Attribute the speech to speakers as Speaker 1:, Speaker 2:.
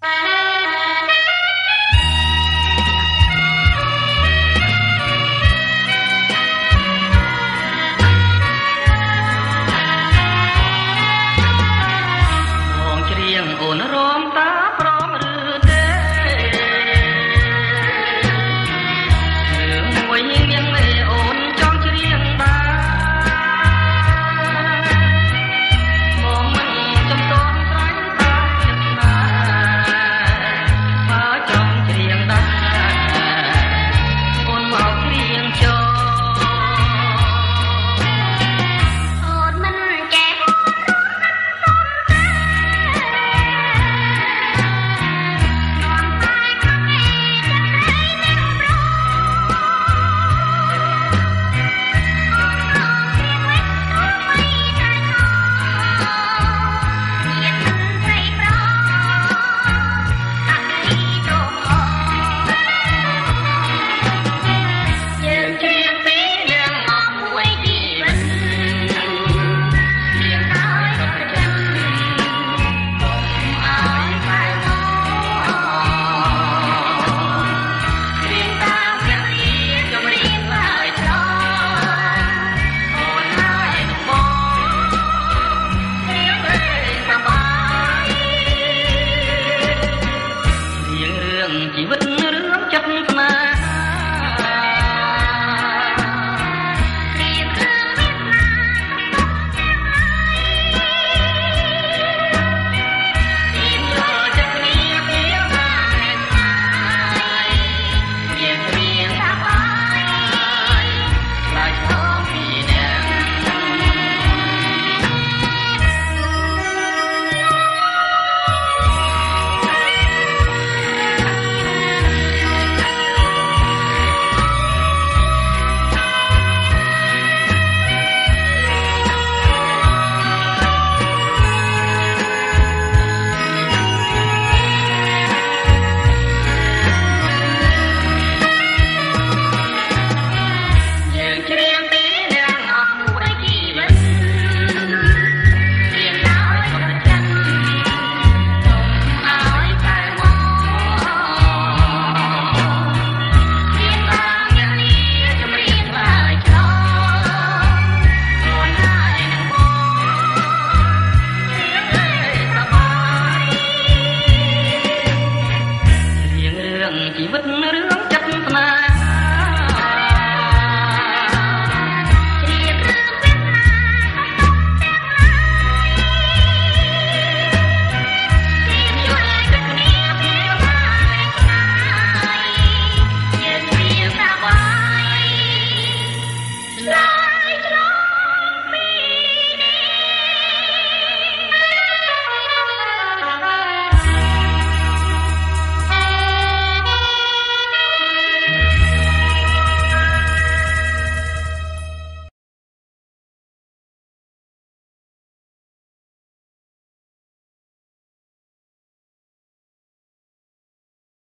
Speaker 1: Bye.